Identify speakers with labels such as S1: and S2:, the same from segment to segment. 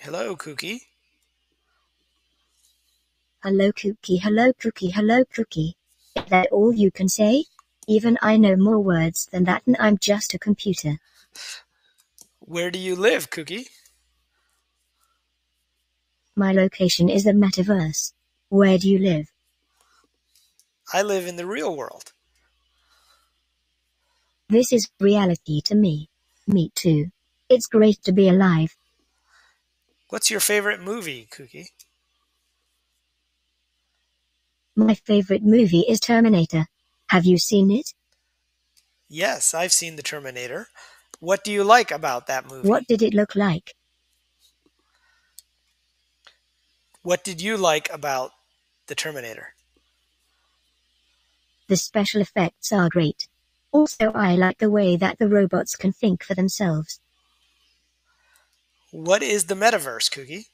S1: Hello, Kuki.
S2: Hello Kuki, hello Kuki, hello Kuki. Is that all you can say? Even I know more words than that and I'm just a computer.
S1: Where do you live, Kuki?
S2: My location is the metaverse. Where do you live?
S1: I live in the real world.
S2: This is reality to me. Me too. It's great to be alive.
S1: What's your favorite movie, Kuki?
S2: My favorite movie is Terminator. Have you seen it?
S1: Yes, I've seen The Terminator. What do you like about that movie?
S2: What did it look like?
S1: What did you like about The Terminator?
S2: The special effects are great. Also, I like the way that the robots can think for themselves.
S1: What is the metaverse, Kuki?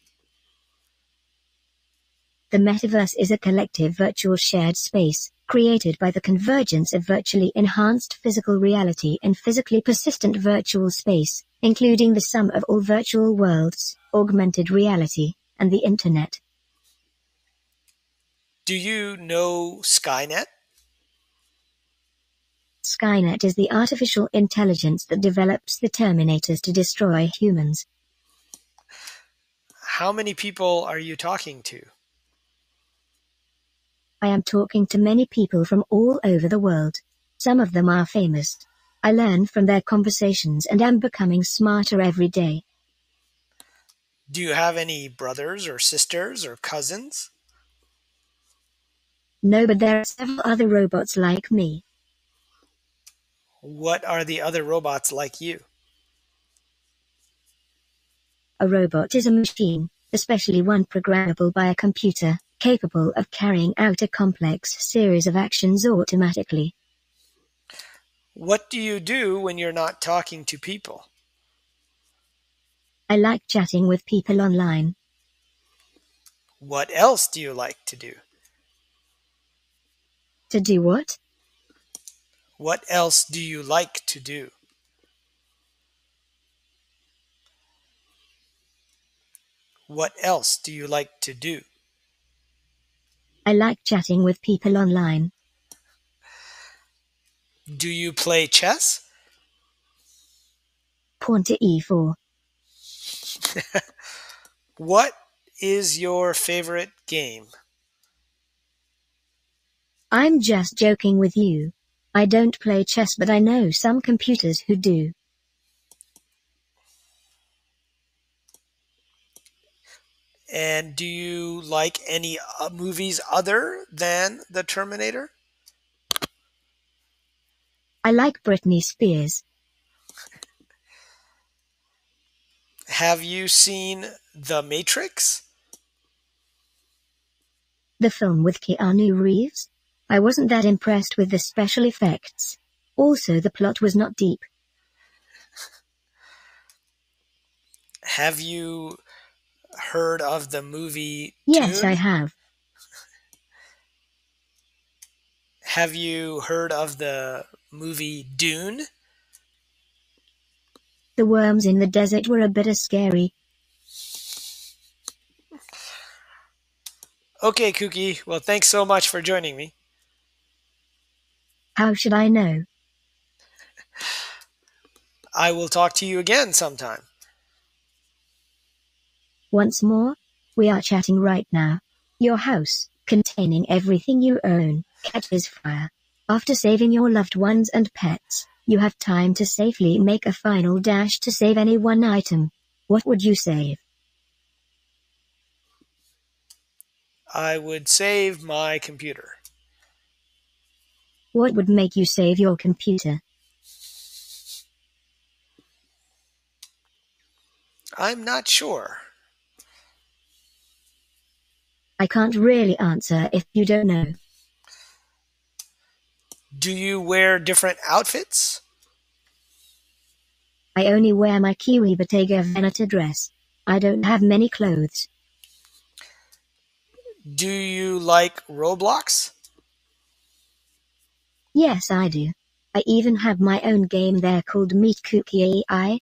S2: The metaverse is a collective virtual shared space, created by the convergence of virtually enhanced physical reality and physically persistent virtual space, including the sum of all virtual worlds, augmented reality, and the Internet.
S1: Do you know Skynet?
S2: Skynet is the artificial intelligence that develops the Terminators to destroy humans.
S1: How many people are you talking to?
S2: I am talking to many people from all over the world. Some of them are famous. I learn from their conversations and am becoming smarter every day.
S1: Do you have any brothers or sisters or cousins?
S2: No, but there are several other robots like me.
S1: What are the other robots like you?
S2: A robot is a machine, especially one programmable by a computer, capable of carrying out a complex series of actions automatically.
S1: What do you do when you're not talking to people?
S2: I like chatting with people online.
S1: What else do you like to do?
S2: To do what?
S1: What else do you like to do? What else do you like to do?
S2: I like chatting with people online.
S1: Do you play chess?
S2: Pawn to e e4.
S1: What is your favorite game?
S2: I'm just joking with you. I don't play chess, but I know some computers who do.
S1: And do you like any uh, movies other than The Terminator?
S2: I like Britney Spears.
S1: Have you seen The Matrix?
S2: The film with Keanu Reeves? I wasn't that impressed with the special effects. Also, the plot was not deep.
S1: Have you heard of the movie
S2: Yes,
S1: Dune?
S2: I have.
S1: Have you heard of the movie Dune?
S2: The worms in the desert were a bit scary.
S1: Okay, Kuki. Well, thanks so much for joining me.
S2: How should I know?
S1: I will talk to you again sometime.
S2: Once more? We are chatting right now. Your house, containing everything you own, catches fire. After saving your loved ones and pets, you have time to safely make a final dash to save any one item. What would you save?
S1: I would save my computer.
S2: What would make you save your computer?
S1: I'm not sure.
S2: I can't really answer if you don't know.
S1: Do you wear different outfits?
S2: I only wear my Kiwi Bottega Veneta dress. I don't have many clothes.
S1: Do you like Roblox?
S2: Yes, I do. I even have my own game there called Meet Kuki AI.